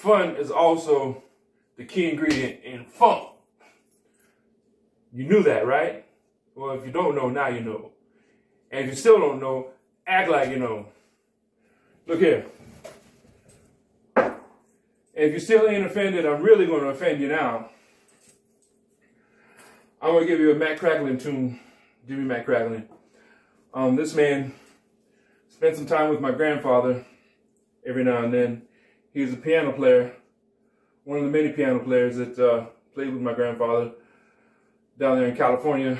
fun is also the key ingredient in funk. You knew that, right? Well, if you don't know, now you know. And if you still don't know, act like you know. Look here. If you still ain't offended, I'm really going to offend you now. I'm going to give you a McCracklin tune. Give me McCracklin. Um, this man spent some time with my grandfather every now and then. He was a piano player, one of the many piano players that uh, played with my grandfather down there in California.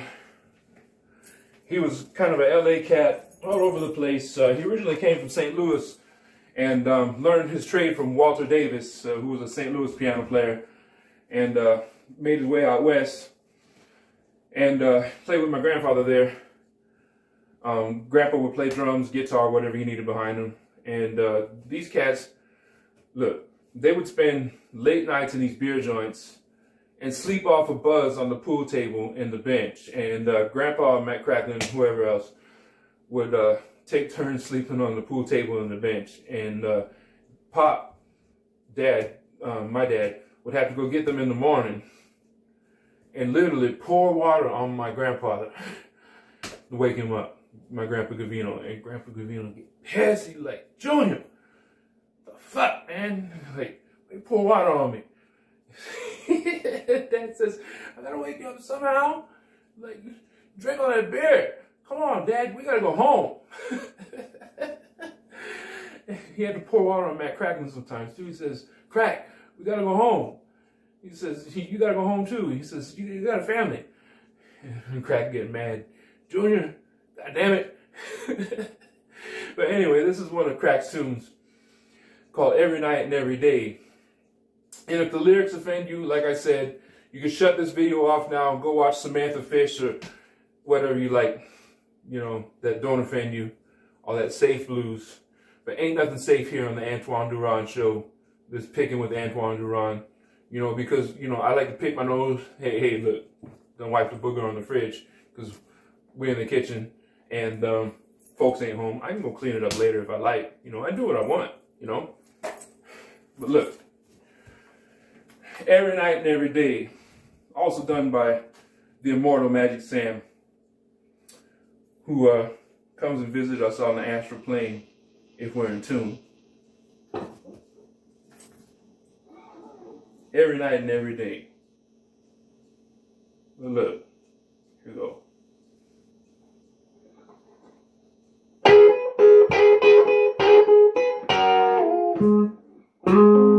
He was kind of a LA cat all over the place. Uh, he originally came from St. Louis and um, learned his trade from Walter Davis, uh, who was a St. Louis piano player, and uh, made his way out west and uh, played with my grandfather there. Um, Grandpa would play drums, guitar, whatever he needed behind him. And uh, these cats, look, they would spend late nights in these beer joints and sleep off a buzz on the pool table and the bench. And uh, Grandpa, McCracklin, whoever else, would uh, take turns sleeping on the pool table and the bench. And uh, Pop, Dad, um, my dad, would have to go get them in the morning and literally pour water on my grandfather to wake him up. My grandpa Gavino. And Grandpa Gavino get pissed. Like, Junior, man? Like, they pour water on me. Dad says, I gotta wake you up somehow. Like, drink all that beer. Come on, Dad, we gotta go home. he had to pour water on McCracklin sometimes too. He says, Crack, we gotta go home. He says, you gotta go home too. He says, you, you got a family. And Crack getting mad. Junior, god damn it. but anyway, this is one of Crack's tunes called Every Night and Every Day. And if the lyrics offend you, like I said, you can shut this video off now and go watch Samantha Fish or whatever you like, you know, that don't offend you, all that safe blues. But ain't nothing safe here on the Antoine Dooron show. This picking with Antoine Dooron. You know, because, you know, I like to pick my nose. Hey, hey, look, don't wipe the booger on the fridge because we're in the kitchen and um, folks ain't home. I can go clean it up later if I like. You know, I do what I want, you know. But look, every night and every day, also done by the immortal Magic Sam, who uh, comes and visits us on the astral plane if we're in tune. Every night and every day. You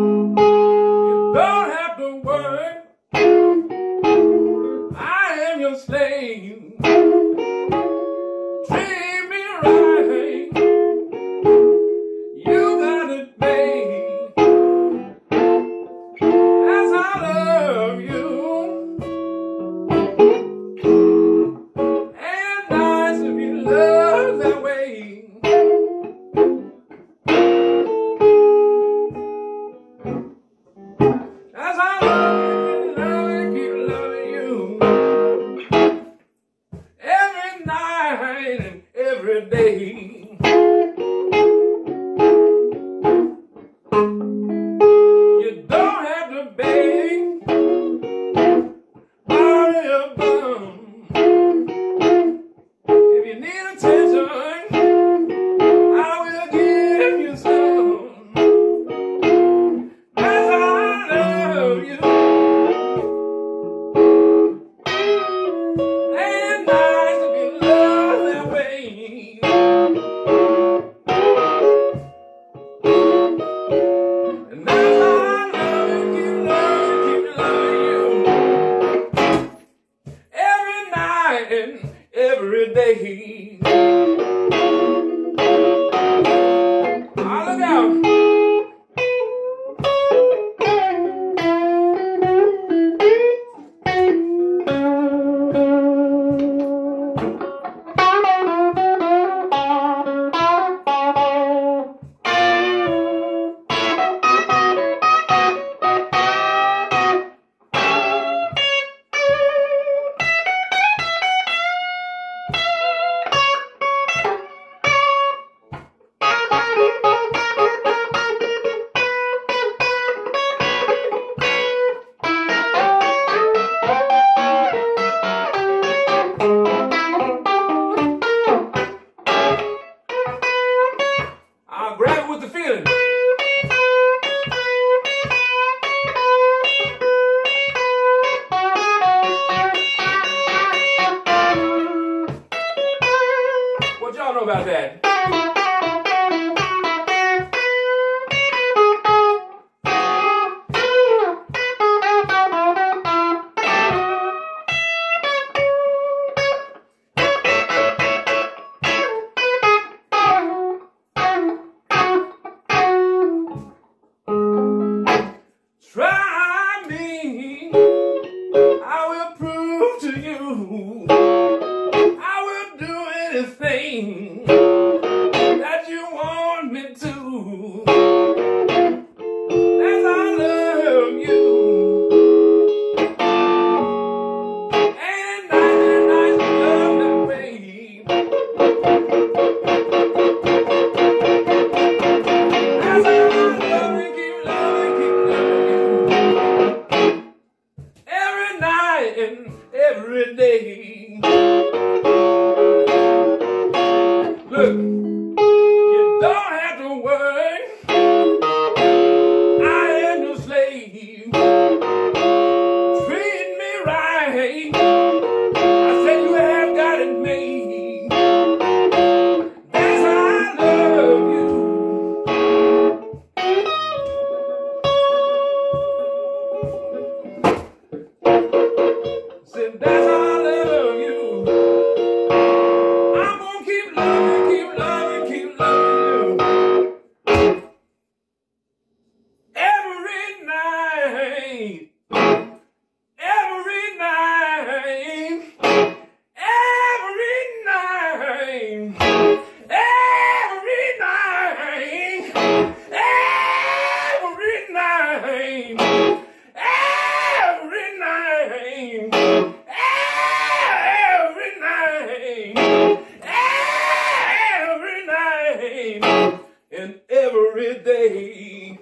Hey.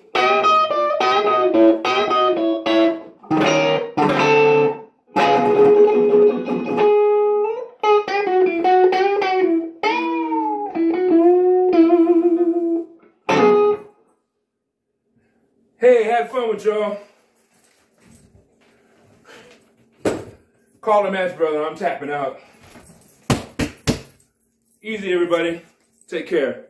Hey, had fun with y'all. Call the match, brother. I'm tapping out. Easy, everybody. Take care.